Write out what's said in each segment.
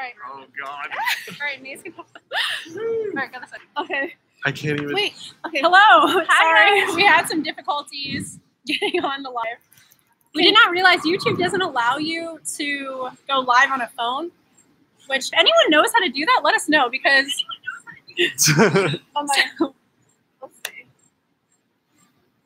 All right. Oh God. All right, Maze can. All right, go this way. Okay. I can't even. Wait. Okay. Hello. Hi. Sorry, we had some difficulties getting on the live. We did not realize YouTube doesn't allow you to go live on a phone. Which if anyone knows how to do that, let us know because Oh my.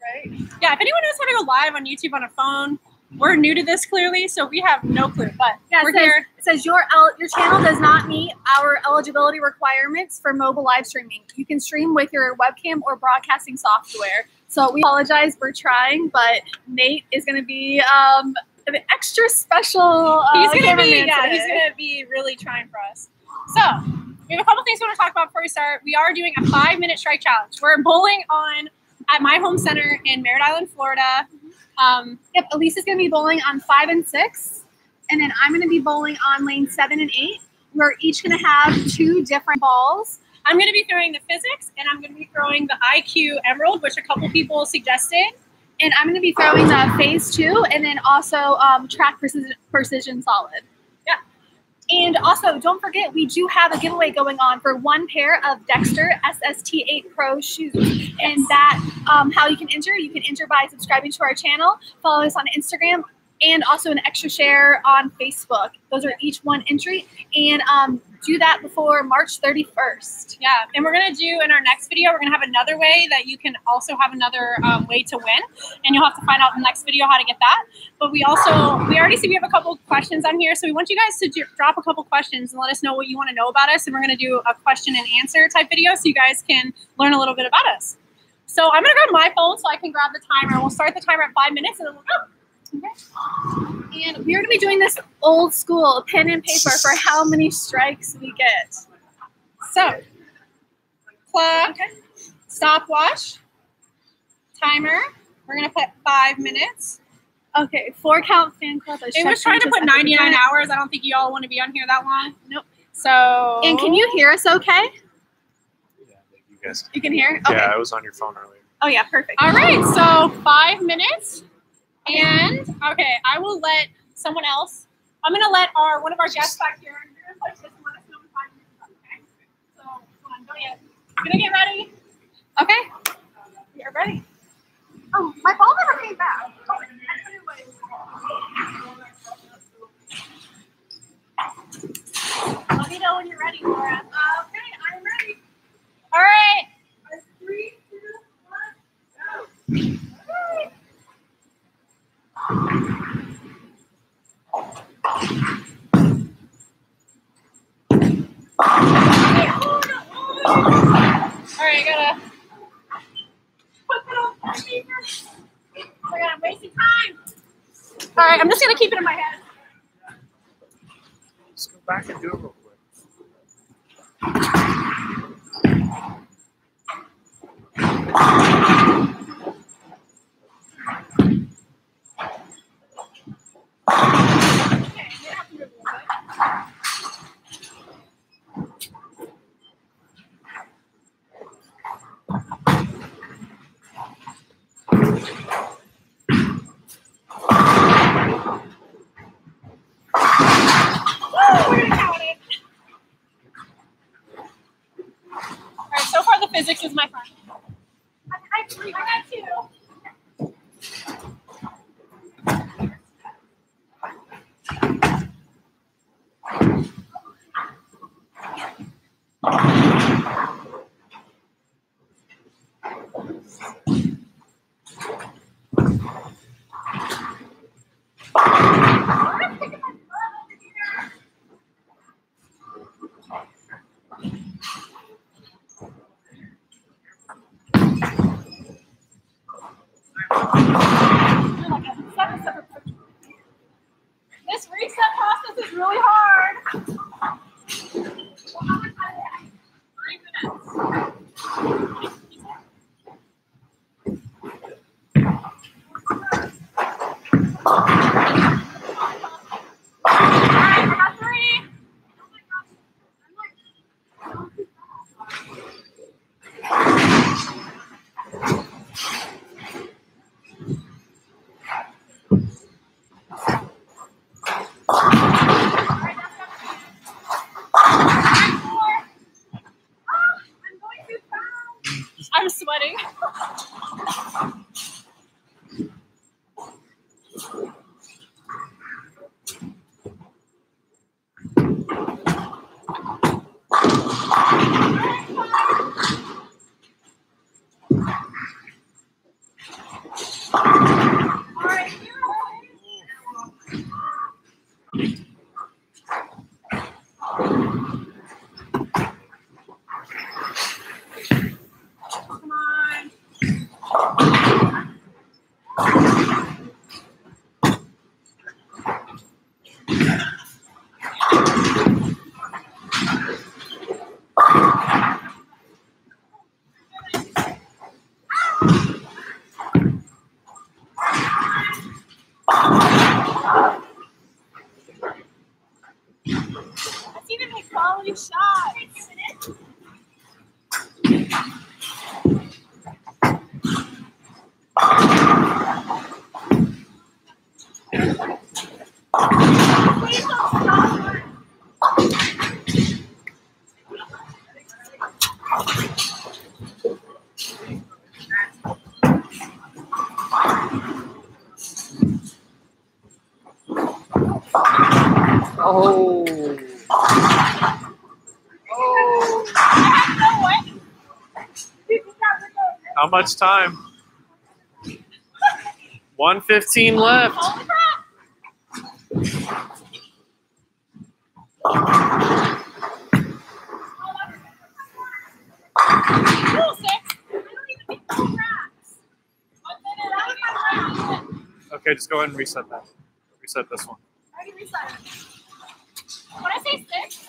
Right. yeah, if anyone knows how to go live on YouTube on a phone, we're new to this clearly, so we have no clue. But Yeah, we're it says, here. it says your el- your channel does not meet our eligibility requirements for mobile live streaming. You can stream with your webcam or broadcasting software. So we apologize, we're trying, but Nate is going to be um, an extra special. Uh, he's gonna be cameraman yeah, he's gonna be really trying for us. So we have a couple things we want to talk about before we start. We are doing a five minute strike challenge. We're bowling on at my home center in Merritt Island, Florida. Um, Yep, Elise is going to be bowling on five and six, and then I'm going to be bowling on lane seven and eight. We're each going to have two different balls. I'm going to be throwing the Physix, and I'm going to be throwing the IQ Emerald, which a couple people suggested. and I'm going to be throwing the Phaze II and then also um, track precision, precision solid. And also, don't forget, we do have a giveaway going on for one pair of Dexter SST8 Pro shoes. And that, um, how you can enter, you can enter by subscribing to our channel, follow us on Instagram, and also an extra share on Facebook. Those are each one entry. And um, do that before March 31st. Yeah, and we're gonna do in our next video. We're gonna have another way that you can also have another um, way to win, and you'll have to find out in the next video how to get that. But we also we already see we have a couple questions on here, so we want you guys to do, drop a couple questions and let us know what you want to know about us, and we're gonna do a question and answer type video so you guys can learn a little bit about us. So I'm gonna grab my phone so I can grab the timer. We'll start the timer at five minutes, and then we'll go. And we're going to be doing this old school pen and paper for how many strikes we get. So, clock, stopwatch, timer. We're gonna put five minutes. Okay, four count fan club. is It was trying to put 99 event. hours. I don't think you all want to be on here that long. Nope. So. And can you hear us okay? Yeah, you guys. You can hear? Okay. Yeah, I was on your phone earlier. Oh, yeah, perfect. All right. So five minutes. And okay, I will let someone else. I'm gonna let our one of our guests back here. You're gonna push this and let us know in five minutes. Okay. So come on, don't yet. You're gonna get ready. Okay. You're ready. Oh, my ball never came back. Oh, I put it away. Let me know when you're ready, Lara. Okay, I'm ready. All right. Three, two, one, go. All right, I gotta put that on speaker. Oh All right, oh I'm just gonna keep it in my head. Let's go back and do it real quick. Okay, Oh, my God. Let's even make quality shots. Please don't stop. Oh. How much time? 115 left. Holy crap! Rule six. I don't even think full cracks. One minute, I don't even how to do it. Okay, just go ahead and reset that. Reset this one. I say six,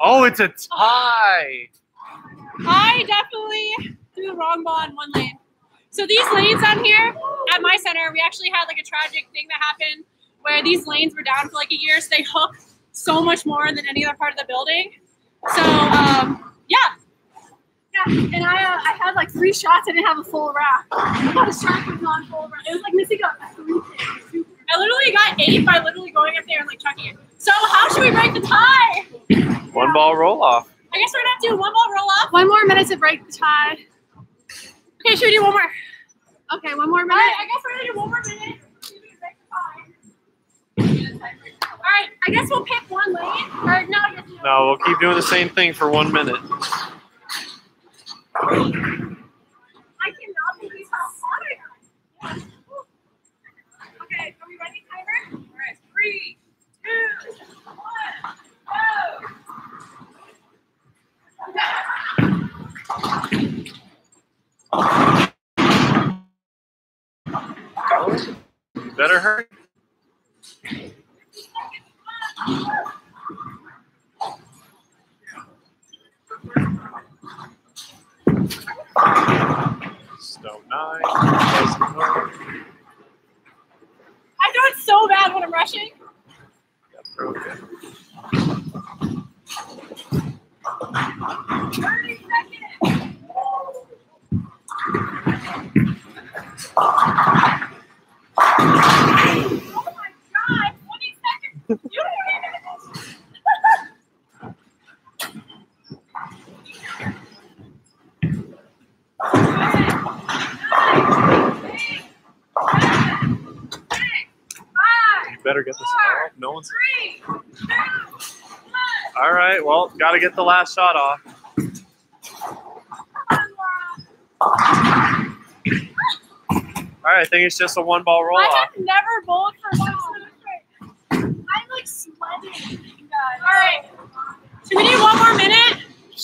oh, it's a tie. I definitely threw the wrong ball in one lane. So these lanes on here at my center, we actually had like a tragic thing that happened where these lanes were down for like a year, so they hook so much more than any other part of the building. So um, Yeah, and I uh, I had like three shots. I didn't have a full rack. I got a shot was on full rack. It was like missing a three. pin. I literally got eight by literally going up there and like chucking it. So how should we break the tie? One ball roll off. I guess we're gonna have to do one ball roll off. One more minute to break the tie. Okay, should we do one more? Okay, one more minute. right, I guess we're gonna do one more minute. All right, I guess we'll pick one lane. Or no. No, we'll keep doing the same thing for one minute. I cannot believe how hot I got. Okay, are we ready, timer? All right, three, two, one, go. Better hurry. Snow nine. Doesn't work. I do it so bad when I'm rushing. Got broken. 30 seconds. Oh my god, 20 seconds. You don't even. You better get this. Oh, no one's. All right. Well, got to get the last shot off. All right. I think it's just a one ball roll I've never bowled for six minutes straight. I'm like sweating, you guys. All right. Should we do one more minute?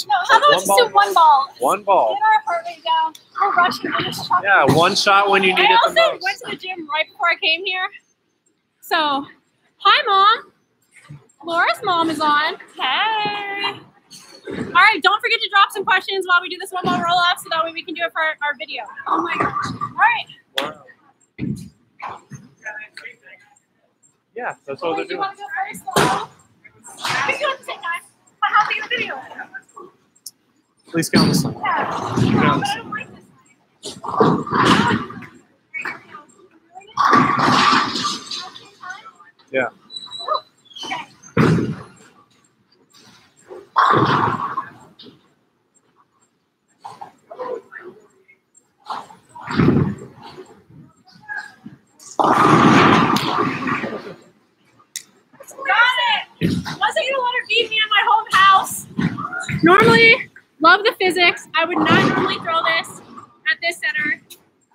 No, how about just ball. do one ball? One ball. Get our heart rate down. We're rushing. We're just chucking. Yeah, one shot when you need I it the also most. went to the gym right before I came here. So, hi, mom. Lara's mom is on. Hey. All right, don't forget to drop some questions while we do this one more roll up so that way we can do it for our, our video. Oh my gosh. All right. Wow. Yeah, that's Oh, what they're do you doing. to go first? We can go at the time. But how of the video? Please get on this one. Yeah. Get on this one. don't like this one. Yeah. Okay. Got it. Wasn't gonna let her beat me at my home house. Normally, love the Physix. I normally throw this at this center.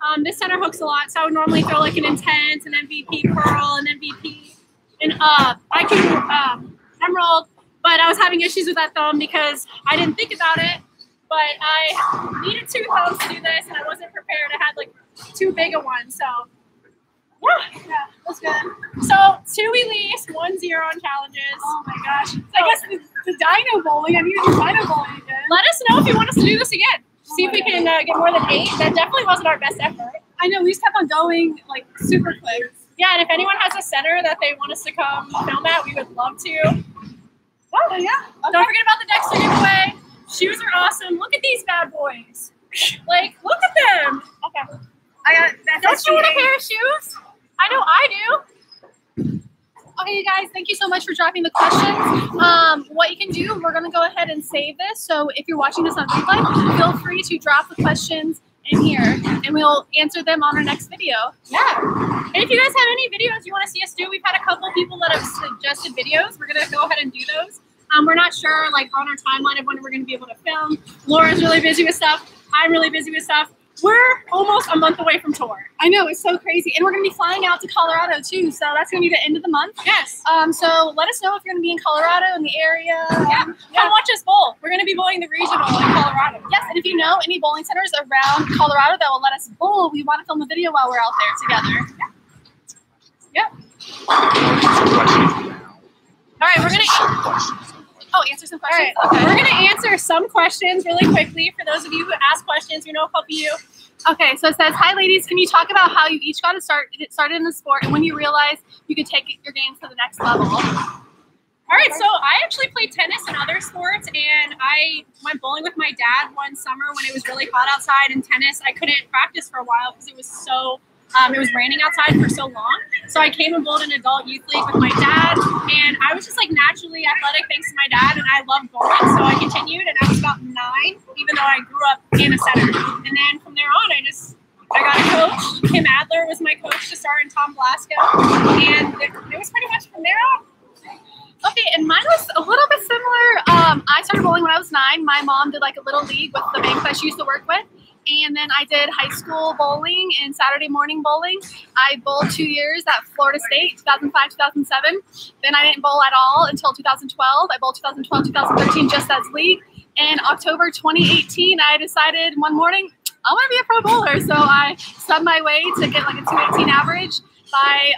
Um, this center hooks a lot, so I would normally throw like an intense, an MVP pearl, an MVP, and uh, IQ um, emerald. But I was having issues with that thumb because I didn't think about it. But I needed two thumbs to do this, and I wasn't prepared. I had like too big a one, so yeah, Yeah, that's good. so two Elise, one zero on challenges. Oh my gosh. So I guess the, dino bowling, I need to do dino bowling again. Let us know if you want us to do this again. See if we can uh, get more than eight. That definitely wasn't our best effort. I know we just kept on going like super quick. Yeah, and if anyone has a center that they want us to come film at, we would love to. Oh yeah. Don't forget about the Dexter giveaway. Shoes are awesome. Look at these bad boys. Like, look at them. Okay. I got Don't you want a pair of shoes? I know I do. Okay, you guys, thank you so much for dropping the questions. Um, what you can do, we're going to go ahead and save this. So if you're watching this on replay, feel free to drop the questions in here and we'll answer them on our next video. Yeah. And if you guys have any videos you want to see us do, we've had a couple people that have suggested videos. We're gonna go ahead and do those. Um, we're not sure like on our timeline of when we're gonna be able to film. Lara's really busy with stuff. I'm really busy with stuff. We're almost a month away from tour. I know, it's so crazy. And we're going to be flying out to Colorado too. So that's going to be the end of the month. Yes. Um, so let us know if you're going to be in Colorado in the area. Yeah. Um, Come watch us bowl. We're gonna be bowling the regional in Colorado. Yes, and if you know any bowling centers around Colorado that will let us bowl, we want to film a video while we're out there together. Yeah. Yep. All right, we're gonna Oh, answer some all right. questions. We're gonna answer some questions really quickly for those of you who ask questions. We know a couple of you. Okay, so it says, "Hi, ladies. Can you talk about how you each got to start get started in the sport and when you realized you could take your games to the next level?" All right, so I actually played tennis and other sports, and I went bowling with my dad one summer when it was really hot outside. And tennis, I couldn't practice for a while because it was so, um, it was raining outside for so long. So I came and bowled in adult youth league with my dad, and I was just like naturally athletic thanks to my dad, and I loved bowling. So I continued, and I was about nine, even though I grew up in a center. And then from there on, I just I got a coach. Kim Adler was my coach to start in Tom Blasco, and it, it was pretty much from there on. Okay, and mine was a little bit similar. Um, I started bowling when I was nine. My mom did like a little league with the bank that she used to work with. And then I did high school bowling and Saturday morning bowling. I bowled two years at Florida State, 2005, 2007. Then I didn't bowl at all until 2012. I bowled 2012, 2013 just as league. And October 2018, I decided one morning, I want to be a pro bowler. So I subbed my way to get like a 218 average by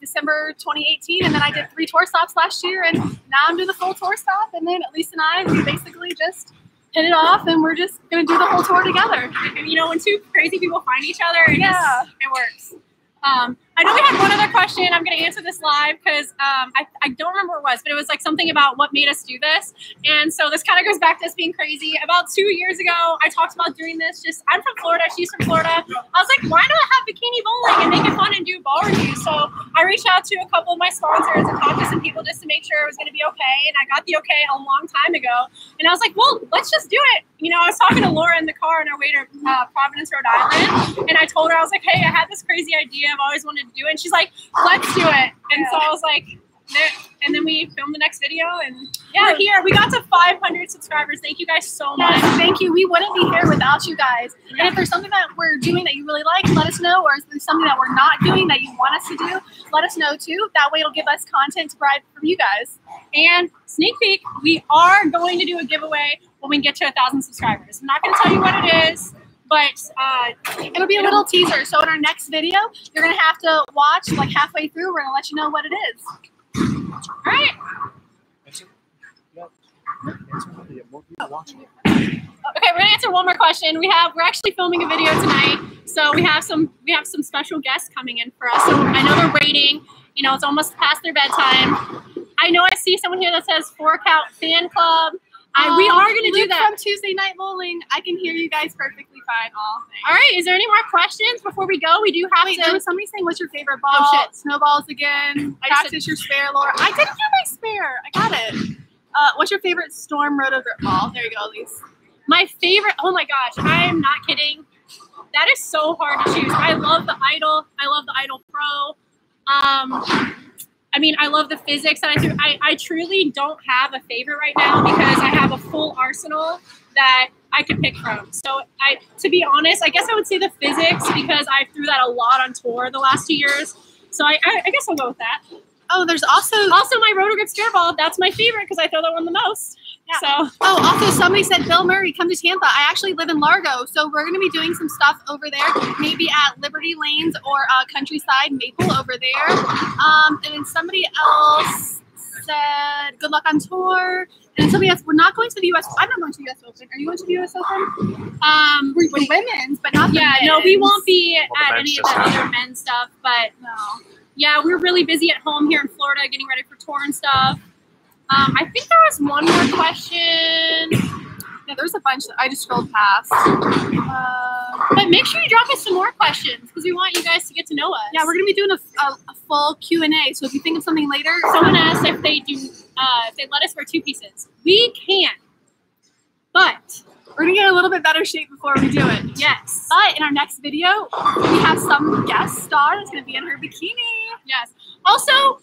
December 2018, and then I did three tour stops last year, and now I'm doing the full tour stop. And then Lisa and I, we basically just hit it off, and we're just gonna do the whole tour together. And, you know, when two crazy people find each other, it, Yeah. just, it works. Um, I know we had one other question. I'm going to answer this live because um, I, I don't remember what it was, but it was like something about what made us do this. And so this kind of goes back to us being crazy. About two years ago, I talked about doing this. Just I'm from Florida, she's from Florida. I was like, why not have bikini bowling and make it fun and do ball reviews? So I reached out to a couple of my sponsors and talked to some people just to make sure it was going to be okay. And I got the okay a long time ago. And I was like, well, let's just do it. You know, I was talking to Lara in the car on our way to uh, Providence, Rhode Island, and I told her I was like, hey, I had this crazy idea I've always wanted to do, it. and she's like, let's do it. And so I was like, and then we filmed the next video, and yeah, we're here. We got to 500 subscribers. Thank you guys so much. Yes, thank you. We wouldn't be here without you guys. And if there's something that we're doing that you really like, let us know. Or if there's something that we're not doing that you want us to do, let us know too. That way it'll give us content to provide from you guys. And sneak peek, we are going to do a giveaway when we get to a thousand subscribers. I'm not going to tell you what it is, but uh, It'll be a little teaser. So in our next video, you're gonna have to watch like halfway through. We're gonna let you know what it is. all right. Okay, we're gonna answer one more question. We have we're actually filming a video tonight, so we have some we have some special guests coming in for us. So I know they're waiting. You know, it's almost past their bedtime. I know I see someone here that says Four Count Fan Club. I, we Um, are gonna do Luke that. from Tuesday Night Bowling. I can hear you guys perfectly fine. All All right. Is there any more questions before we go? We do have Wait, to. there was somebody saying, "What's your favorite ball?" Oh, shit. Snowballs again. I Practice your spare, Lara. I didn't do my spare. I got it. Uh, what's your favorite Storm Roto Grip ball? There you go, Elise. My favorite. Oh my gosh, I am not kidding. That is so hard to choose. I love the Idol. I love the Idol Pro. Um, I mean, I love the Physix that I threw. I, I truly don't have a favorite right now because I have a full arsenal that I could pick from. So I, to be honest, I guess I would say the Physix because I threw that a lot on tour the last two years. So I, I, I guess I'll go with that. Oh, there's also Also, my Roto Grip Spare Ball. That's my favorite because I throw that one the most. Yeah. So Oh, also somebody said Bill Murray, come to Tampa. I actually live in Largo, so we're gonna be doing some stuff over there, maybe at Liberty Lanes or uh, Countryside Maple over there. Um, and then somebody else said good luck on tour. And somebody else, we're not going to the U.S. I'm not going to the U.S. Open. Are you going to the U.S. Open? um, We're the women's, but not the yeah, no, we won't be Well, at any of just the other men's stuff, but No. yeah, we're really busy at home here in Florida getting ready for tour and stuff. Um, I think there was one more question, Yeah, there's a bunch that I just scrolled past. Uh, but make sure you drop us some more questions because we want you guys to get to know us. yeah, we're gonna be doing a, a, a full Q and A. So if you think of something later, Someone asked if they do, uh, if they let us wear two pieces. We can, but we're gonna get a little bit better shape before we do it. yes, But in our next video, we have some guest star that's gonna be in her bikini. yes. Also,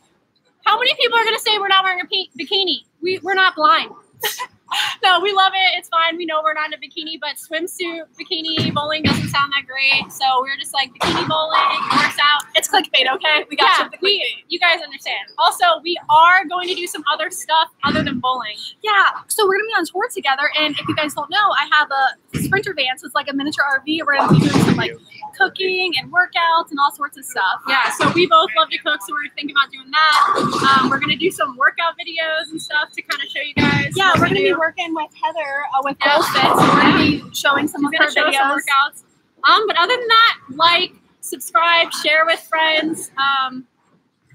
how many people are gonna say we're not wearing a bikini? We we're not blind. no, we love it. It's fine. We know we're not in a bikini, but swimsuit bikini bowling doesn't sound that great. So we're just like bikini bowling it works out. It's clickbait, okay? We got Yeah, you we, you guys understand. Also, we are going to do some other stuff other than bowling. Yeah, so we're gonna be on tour together, and if you guys don't know, I have a sprinter van, so it's like a miniature RV. We're gonna be doing some like cooking and workouts and all sorts of stuff. Yeah, so we both love to cook, so we're thinking about doing that. Um, we're gonna do some workout videos and stuff to kind of show you guys. Yeah, we're gonna be do. Working with Heather uh, with Yeah. Girls so we're gonna be showing some She's of her show videos. workouts. Um, but other than that, like, subscribe, share with friends. Um,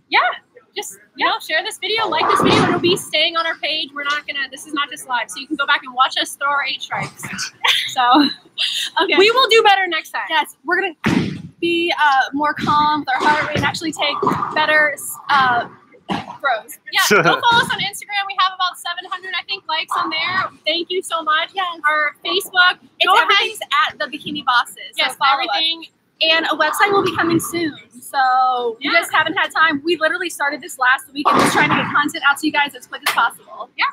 yeah, just you know, share this video, like this video. It'll be staying on our page. We're not gonna. This is not just live, so you can go back and watch us throw our eight strikes. so Okay. we will do better next time. yes, we're gonna be uh, more calm with our heart rate and actually take better uh, throws. Yeah, go follow us on Instagram. We have about 700, I think, likes on there. Thank you so much. Yes. Our Facebook. It's go ahead. at the Bikini Bosses. so Yes, follow us. everything. And a website will be coming soon. So you Yeah. guys haven't had time. We literally started this last week and just trying to get content out to you guys as quick as possible. Yeah.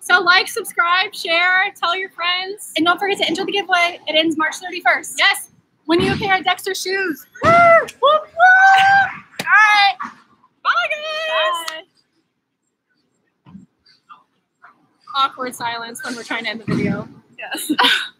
So like, subscribe, share, tell your friends. And don't forget to enter the giveaway. It ends March 31st. Yes. When you pair Dexter shoes. Woo! Whoop, whoop. All right. Bye, guys. Bye. Awkward silence when we're trying to end the video. Yes.